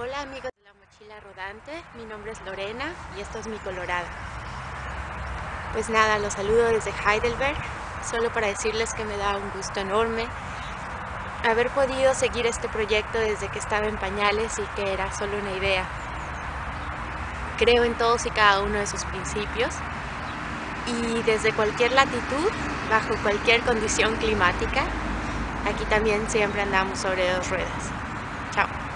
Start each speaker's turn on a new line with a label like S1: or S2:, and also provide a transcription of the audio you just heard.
S1: Hola amigos de la mochila rodante, mi nombre es Lorena y esto es mi Colorado. Pues nada, los saludo desde Heidelberg, solo para decirles que me da un gusto enorme haber podido seguir este proyecto desde que estaba en pañales y que era solo una idea. Creo en todos y cada uno de sus principios y desde cualquier latitud, bajo cualquier condición climática, aquí también siempre andamos sobre dos ruedas. Chao.